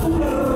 Super